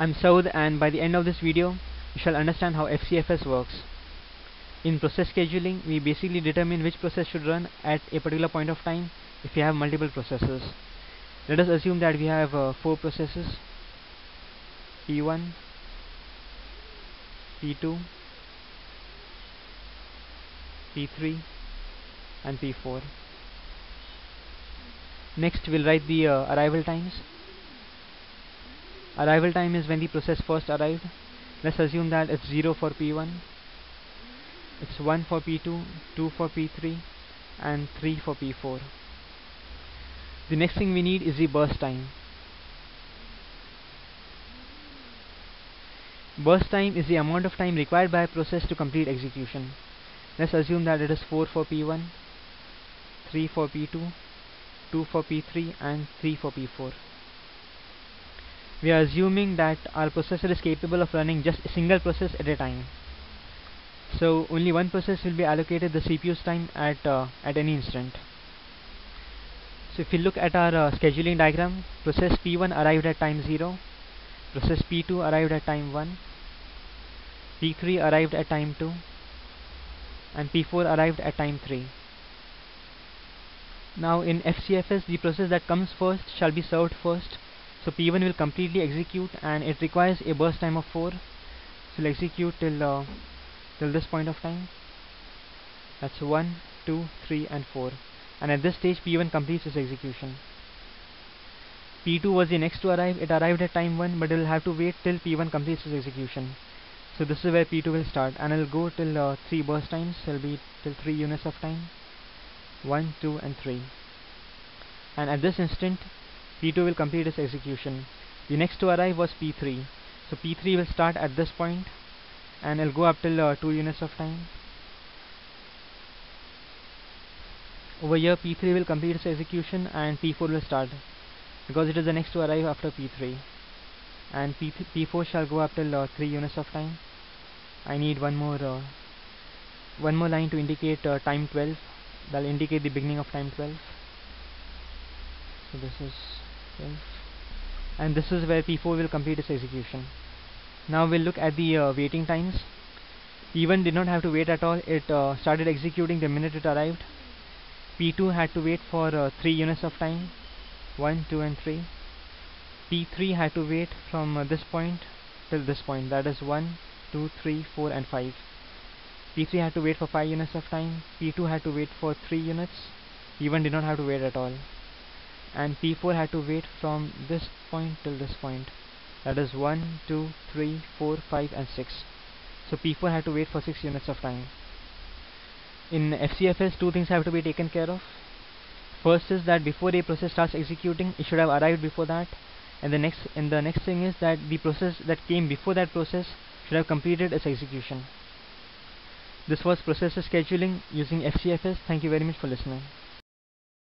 I'm Saud and by the end of this video you shall understand how FCFS works. In process scheduling we basically determine which process should run at a particular point of time if you have multiple processes. Let us assume that we have uh, four processes P1, P2, P3 and P4. Next we'll write the uh, arrival times arrival time is when the process first arrived. Let's assume that it's 0 for P1 it's 1 for P2 2 for P3 and 3 for P4 the next thing we need is the burst time. Burst time is the amount of time required by a process to complete execution. Let's assume that it is 4 for P1 3 for P2 2 for P3 and 3 for P4 we are assuming that our processor is capable of running just a single process at a time. So only one process will be allocated the CPU's time at uh, at any instant. So if you look at our uh, scheduling diagram process P1 arrived at time 0 process P2 arrived at time 1 P3 arrived at time 2 and P4 arrived at time 3 now in FCFS the process that comes first shall be served first so P1 will completely execute and it requires a burst time of 4 so we'll execute till uh, till this point of time. That's 1 2 3 and 4 and at this stage P1 completes its execution. P2 was the next to arrive. It arrived at time 1 but it will have to wait till P1 completes its execution. So this is where P2 will start. And it will go till uh, 3 burst times. It will be till 3 units of time. 1 2 and 3 and at this instant P2 will complete its execution. The next to arrive was P3. So P3 will start at this point and it'll go up till uh, 2 units of time. Over here P3 will complete its execution and P4 will start because it is the next to arrive after P3 and P P4 shall go up till uh, 3 units of time. I need one more uh, one more line to indicate uh, time 12 that will indicate the beginning of time 12 so this is and this is where P4 will complete its execution. Now we'll look at the uh, waiting times. P1 did not have to wait at all. It uh, started executing the minute it arrived. P2 had to wait for uh, 3 units of time. 1, 2 and 3 P3 had to wait from uh, this point till this point. That is 1, 2, 3, 4 and 5 P3 had to wait for 5 units of time. P2 had to wait for 3 units. P1 did not have to wait at all and P4 had to wait from this point till this point. That is 1, 2, 3, 4, 5 and 6 so P4 had to wait for 6 units of time. In FCFS two things have to be taken care of. First is that before a process starts executing it should have arrived before that. And the next and the next thing is that the process that came before that process should have completed its execution. This was process scheduling using FCFS thank you very much for listening